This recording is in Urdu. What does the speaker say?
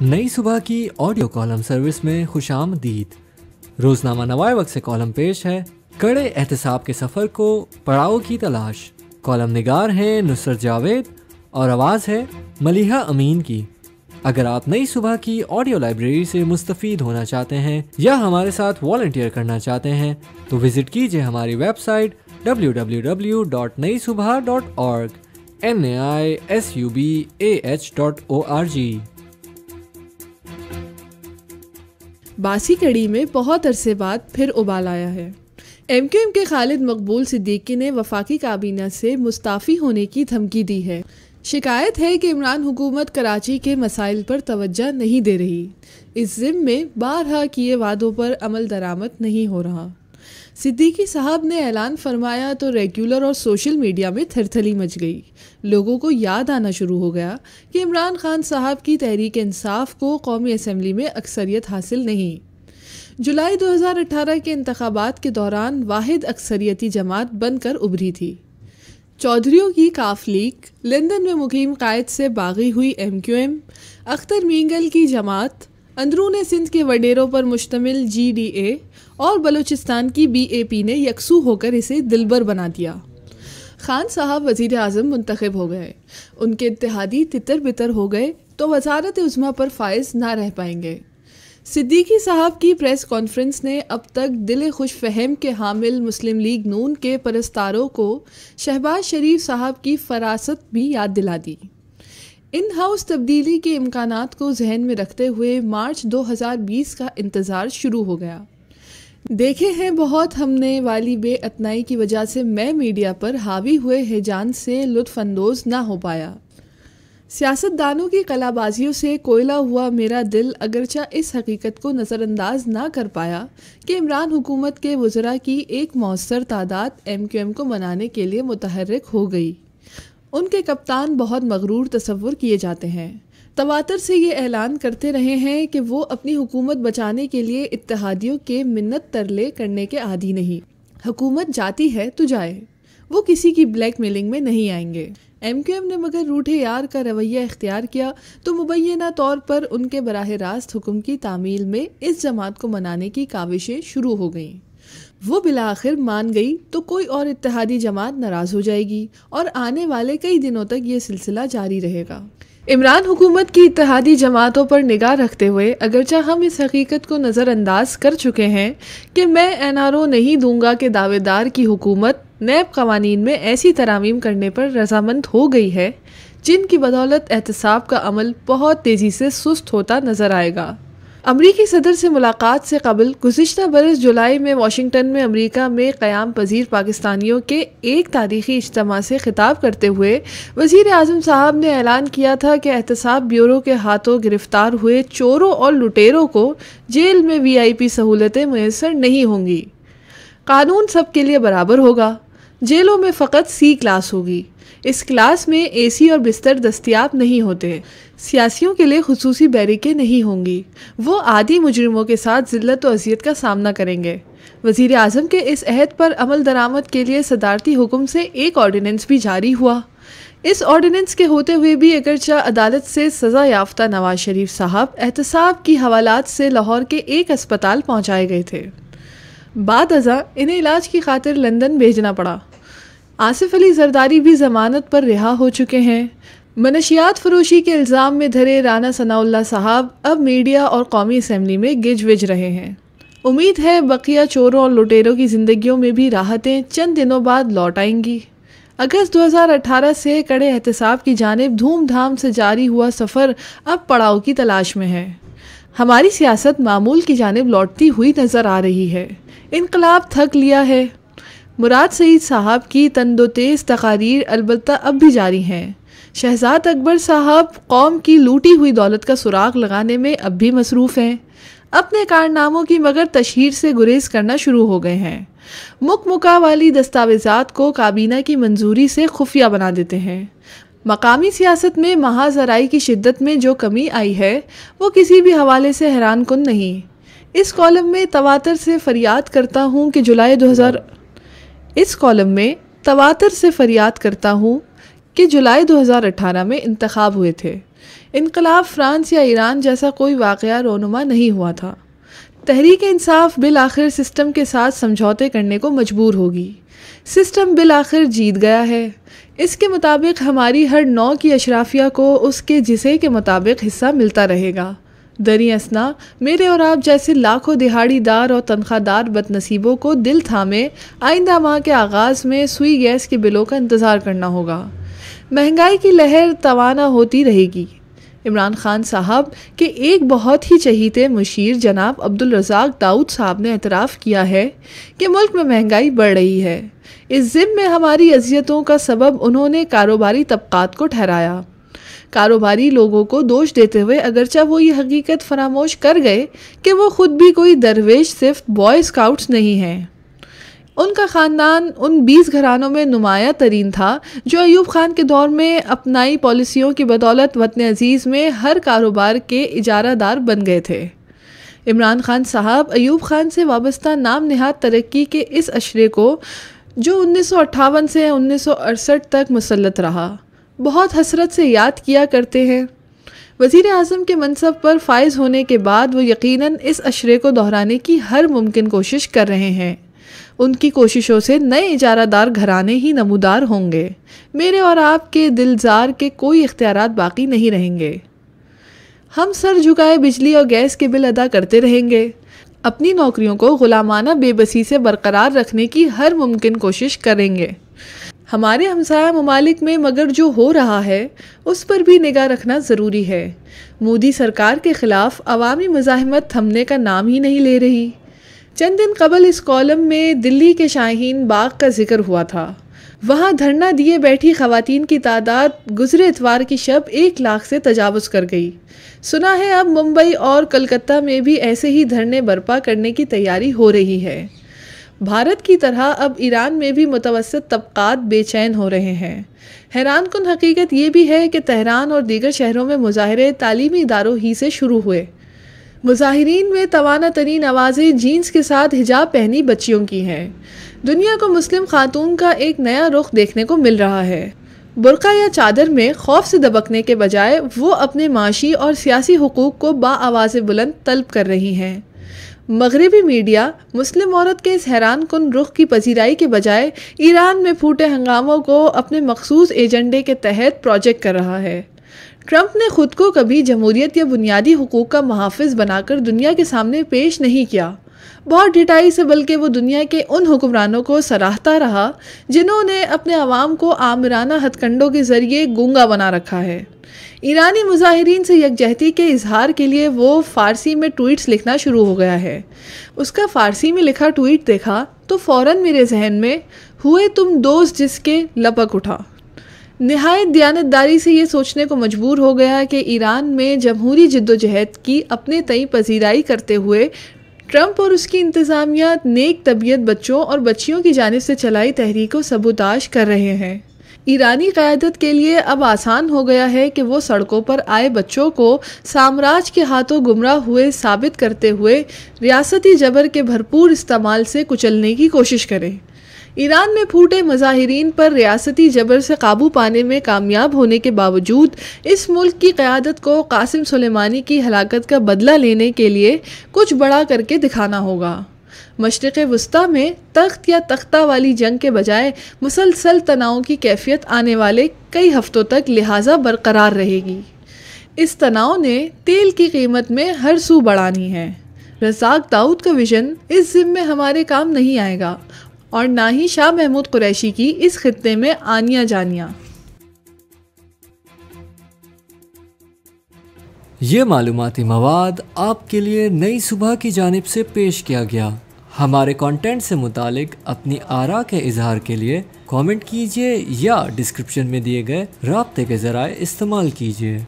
نئی صبح کی آڈیو کالم سروس میں خوش آمدید۔ روزنامہ نوائے وقت سے کالم پیش ہے۔ کڑے احتساب کے سفر کو پڑاؤ کی تلاش۔ کالم نگار ہیں نصرت جاوید اور آواز ہے ملیحہ امین کی۔ اگر آپ نئی صبح کی آڈیو لائبریری سے مستفید ہونا چاہتے ہیں یا ہمارے ساتھ والنٹیئر کرنا چاہتے ہیں، تو وزٹ کیجیے ہماری website W W W dot Nai Subah dot org N A I S U B A H dot O R G باسی کڑی میں بہت عرصے بعد پھر ابال آیا ہے۔ ایم کیو ایم کے خالد مقبول صدیقی نے وفاقی کابینہ سے مستعفی ہونے کی دھمکی دی ہے۔ شکایت ہے کہ عمران حکومت کراچی کے مسائل پر توجہ نہیں دے رہی۔ اس ضم میں بارہا کیے وعدوں پر عمل درآمد نہیں ہو رہا۔ صدیقی صاحب نے اعلان فرمایا تو ریگولر اور سوشل میڈیا میں تھر تھلی مچ گئی۔ لوگوں کو یاد آنا شروع ہو گیا کہ عمران خان صاحب کی تحریک انصاف کو قومی اسمبلی میں اکثریت حاصل نہیں۔ جولائی دو ہزار اٹھارہ کے انتخابات کے دوران واحد اکثریتی جماعت بن کر ابھری تھی۔ چودھریوں کی کاف لیگ، لندن میں مقیم قائد سے باغی ہوئی M Q M, Akhtar Mengal کی جماعت اندرون سندھ کے وڈیروں پر مشتمل جی ڈی اے اور بلوچستان کی بی اے پی نے یکسو ہو کر اسے دلبر بنا دیا۔ خان صاحب وزیر اعظم منتخب ہو گئے۔ ان کے اتحادی تتر بتر ہو گئے تو وزارت عظما پر فائز نہ رہ پائیں گے۔ صدیقی صاحب کی پریس کانفرنس نے اب تک دل خوش فہم کے حامل مسلم لیگ نون کے پرستاروں کو شہباز شریف صاحب کی فراست بھی یاد دلا دی۔ ان ہاؤس تبدیلی کے امکانات کو ذہن میں رکھتے ہوئے مارچ دو ہزار بیس کا انتظار شروع ہو گیا۔ دیکھے ہیں بہت ہم نے والی بے اتنائی کی وجہ سے میں میڈیا پر حاوی ہوئے ہیجان سے لطف اندوز نہ ہو پایا۔ سیاست دانوں کی کلا بازیوں سے کوئلہ ہوا میرا دل اگرچہ اس حقیقت کو نظر انداز نہ کر پایا کہ عمران حکومت کے وزراء کی ایک مؤثر تعداد ایم کیو ایم کو منانے کے لیے متحرک ہو گئی۔ ان کے کپتان بہت مغرور تصور کیے جاتے ہیں۔ تواتر سے یہ اعلان کرتے رہے ہیں کہ وہ اپنی حکومت بچانے کے لیے اتحادیوں کے منت ترلے کرنے کے عادی نہیں۔ حکومت جاتی ہے تو جائے۔ وہ کسی کی بلیک میلنگ میں نہیں آئیں گے۔ ایم کیو ایم نے مگر روٹھے یار کا رویہ اختیار کیا تو مبینہ طور پر ان کے براہ راست حکم کی تعمیل میں اس جماعت کو منانے کی کاوشیں شروع ہو گئیں۔ وہ بالآخر مان گئی تو کوئی اور اتحادی جماعت ناراض ہو جائے گی اور آنے والے کئی دنوں تک یہ سلسلہ جاری رہے گا۔ عمران حکومت کی اتحادی جماعتوں پر نگاہ رکھتے ہوئے اگرچہ ہم اس حقیقت کو نظر انداز کر چکے ہیں کہ میں این آر او نہیں دوں گا کہ دعوے دار کی حکومت نیب قوانین میں ایسی ترامیم کرنے پر رضامند ہو گئی ہے جن کی بدولت احتساب کا عمل بہت تیزی سے سست ہوتا نظر آئے گا۔ امریکی صدر سے ملاقات سے قبل گزشتہ برس جولائی میں واشنگٹن میں امریکہ میں قیام پذیر پاکستانیوں کے ایک تاریخی اجتماع سے خطاب کرتے ہوئے وزیر اعظم صاحب نے اعلان کیا تھا کہ احتساب بیورو کے ہاتھوں گرفتار ہوئے چوروں اور لٹیروں کو جیل میں وی آئی پی سہولتیں میسر نہیں ہوں گی۔ قانون سب کے لیے برابر ہوگا۔ جیلوں میں فقط سی کلاس ہوگی۔ اس کلاس میں اے سی اور بستر دستیاب نہیں ہوتے۔ سیاسیوں کے لیے خصوصی بیریکیں نہیں ہوں گی۔ وہ عادی مجرموں کے ساتھ ذلت و اذیت کا سامنا کریں گے۔ وزیر اعظم کے اس عہد پر عمل درآمد کے لیے صدارتی حکم سے ایک آرڈیننس بھی جاری ہوا۔ اس آرڈیننس کے ہوتے ہوئے بھی اگرچہ عدالت سے سزا یافتہ نواز شریف صاحب احتساب کی حوالات سے لاہور کے ایک اسپتال پہنچائے گئے تھے۔ بعد ازاں انہیں علاج کی خاطر لندن بھیجنا پڑا۔ آصف علی زرداری بھی ضمانت پر رہا ہو چکے ہیں۔ منشیات فروشی کے الزام میں دھرے رانا ثناء اللہ صاحب اب میڈیا اور قومی اسمبلی میں گج وج رہے ہیں۔ امید ہے بقیہ چوروں اور لٹیروں کی زندگیوں میں بھی راحتیں چند دنوں بعد لوٹ آئیں گی۔ اگست دو ہزار اٹھارہ سے کڑے احتساب کی جانب دھوم دھام سے جاری ہوا سفر اب پڑاؤ کی تلاش میں ہے۔ ہماری سیاست معمول کی جانب لوٹتی ہوئی نظر آ رہی ہے۔ انقلاب تھک لیا ہے۔ مراد سعید صاحب کی تند و تیز تقاریر البتہ اب بھی جاری ہیں۔ شہزاد اکبر صاحب قوم کی لوٹی ہوئی دولت کا سراغ لگانے میں اب بھی مصروف ہیں۔ اپنے کارناموں کی مگر تشہیر سے گریز کرنا شروع ہو گئے ہیں۔ مک مکا والی دستاویزات کو کابینہ کی منظوری سے خفیہ بنا دیتے ہیں۔ مقامی سیاست میں مہاذرائی کی شدت میں جو کمی آئی ہے، وہ کسی بھی حوالے سے حیران کن نہیں۔ اس کالم میں تواتر سے فریاد کرتا ہوں کہ جولائی دو ہزار اس کالم میں تواتر سے فریاد کرتا ہوں کہ جولائی دو ہزار اٹھارہ میں انتخاب ہوئے تھے۔ انقلاب فرانس یا ایران جیسا کوئی واقعہ رونما نہیں ہوا تھا۔ تحریک انصاف بالآخر سسٹم کے ساتھ سمجھوتے کرنے کو مجبور ہوگی۔ سسٹم بالآخر جیت گیا ہے۔ اس کے مطابق ہماری ہر نو کی اشرافیہ کو اس کے جسے کے مطابق حصہ ملتا رہے گا۔ دری اسنا، میرے اور آپ جیسے لاکھوں دہاڑی دار اور تنخواہ دار بد نصیبوں کو دل تھامے آئندہ ماہ کے آغاز میں سوئی گیس کے بلوں کا انتظار کرنا ہوگا۔ مہنگائی کی لہر توانا ہوتی رہے گی۔ عمران خان صاحب کے ایک بہت ہی چہیتے مشیر جناب عبد الرزاق داؤد صاحب نے اعتراف کیا ہے کہ ملک میں مہنگائی بڑھ رہی ہے۔ اس ضم میں ہماری اذیتوں کا سبب انہوں نے کاروباری طبقات کو ٹھہرایا۔ کاروباری لوگوں کو دوش دیتے ہوئے اگرچہ وہ یہ حقیقت فراموش کر گئے کہ وہ خود بھی کوئی درویش صرف بوائے اسکاؤٹس نہیں ہیں۔ ان کا خاندان ان بیس گھرانوں میں نمایاں ترین تھا جو ایوب خان کے دور میں اپنائی پالیسیوں کی بدولت وطن عزیز میں ہر کاروبار کے اجارہ دار بن گئے تھے۔ عمران خان صاحب ایوب خان سے وابستہ نام نہاد ترقی کے اس اشرے کو جو انیس سو اٹھاون سے انیس سو اڑسٹھ تک مسلط رہا۔ بہت حسرت سے یاد کیا کرتے ہیں۔ وزیر اعظم کے منصب پر فائز ہونے کے بعد وہ یقیناً اس اشرے کو دہرانے کی ہر ممکن کوشش کر رہے ہیں۔ ان کی کوششوں سے نئے اجارہ دار گھرانے ہی نمودار ہوں گے۔ میرے اور آپ کے دلزار کے کوئی اختیارات باقی نہیں رہیں گے۔ ہم سر جھکائے بجلی اور گیس کے بل ادا کرتے رہیں گے۔ اپنی نوکریوں کو غلامانہ بے بسی سے برقرار رکھنے کی ہر ممکن کوشش کریں گے۔ ہمارے ہمسایہ ممالک میں مگر جو ہو رہا ہے، اس پر بھی نگاہ رکھنا ضروری ہے۔ مودی سرکار کے خلاف عوامی مزاحمت تھمنے کا نام ہی نہیں لے رہی۔ چند دن قبل اس کالم میں دلی کے شاہین باغ کا ذکر ہوا تھا۔ وہاں دھرنا دیے بیٹھی خواتین کی تعداد گزرے اتوار کی شب ایک لاکھ سے تجاوز کر گئی۔ سنا ہے اب ممبئی اور کلکتہ میں بھی ایسے ہی دھرنے برپا کرنے کی تیاری ہو رہی ہے۔ بھارت کی طرح اب ایران میں بھی متوسط طبقات بے چین ہو رہے ہیں۔ حیران کن حقیقت یہ بھی ہے کہ تہران اور دیگر شہروں میں مظاہرے تعلیمی اداروں ہی سے شروع ہوئے۔ مظاہرین میں توانا ترین آوازیں جینس کے ساتھ حجاب پہنی بچیوں کی ہیں۔ دنیا کو مسلم خاتون کا ایک نیا رخ دیکھنے کو مل رہا ہے۔ برقع یا چادر میں خوف سے دبکنے کے بجائے وہ اپنے معاشی اور سیاسی حقوق کو با آواز بلند طلب کر رہی ہیں۔ مغربی میڈیا مسلم عورت کے اس حیران کن رخ کی پذیرائی کے بجائے ایران میں پھوٹے ہنگاموں کو اپنے مخصوص ایجنڈے کے تحت پروجیکٹ کر رہا ہے۔ ٹرمپ نے خود کو کبھی جمہوریت یا بنیادی حقوق کا محافظ بنا کر دنیا کے سامنے پیش نہیں کیا۔ بہت ڈٹائی سے بلکہ وہ دنیا کے ان حکمرانوں کو سراہتا رہا جنہوں نے اپنے عوام کو آمرانہ ہتھ کنڈوں کے ذریعے گونگا بنا رکھا ہے۔ ایرانی مظاہرین سے یکجہتی کے اظہار کے لیے وہ فارسی میں ٹویٹس لکھنا شروع ہو گیا ہے۔ اس کا فارسی میں لکھا ٹویٹ دیکھا تو فوراً میرے ذہن میں ہوئے تم دوست جس کے لپک اٹھا۔ نہایت دیانتداری سے یہ سوچنے کو مجبور ہو گیا کہ ایران میں جمہوری جد و جہد کی اپنے تئیں پذیرائی کرتے ہوئے ٹرمپ اور اس کی انتظامیہ نیک طبیعت بچوں اور بچیوں کی جانب سے چلائی تحریک و سبوتاش کر رہے ہیں۔ ایرانی قیادت کے لیے اب آسان ہو گیا ہے کہ وہ سڑکوں پر آئے بچوں کو سامراج کے ہاتھوں گمراہ ہوئے ثابت کرتے ہوئے ریاستی جبر کے بھرپور استعمال سے کچلنے کی کوشش کریں۔ ایران میں پھوٹے مظاہرین پر ریاستی جبر سے قابو پانے میں کامیاب ہونے کے باوجود اس ملک کی قیادت کو قاسم سلیمانی کی ہلاکت کا بدلہ لینے کے لیے کچھ بڑا کر کے دکھانا ہوگا۔ مشرق وسطی میں تخت یا تختہ والی جنگ کے بجائے مسلسل تناؤ کی کیفیت آنے والے کئی ہفتوں تک لہٰذا برقرار رہے گی۔ اس تناؤ نے تیل کی قیمت میں ہر سو بڑھانی ہے۔ رزاق داؤد کا ویژن اس ضم میں ہمارے کام نہیں آئے گا اور نہ ہی شاہ محمود قریشی کی اس خطے میں آنیا جانیا یہ معلوماتی مواد آپ کے لیے نئی صبح کی جانب سے پیش کیا گیا۔ ہمارے کانٹینٹ سے متعلق اپنی آرا کے اظہار کے لیے کامنٹ کیجیے یا ڈسکرپشن میں دیے گئے رابطے کے ذرائع استعمال کیجیے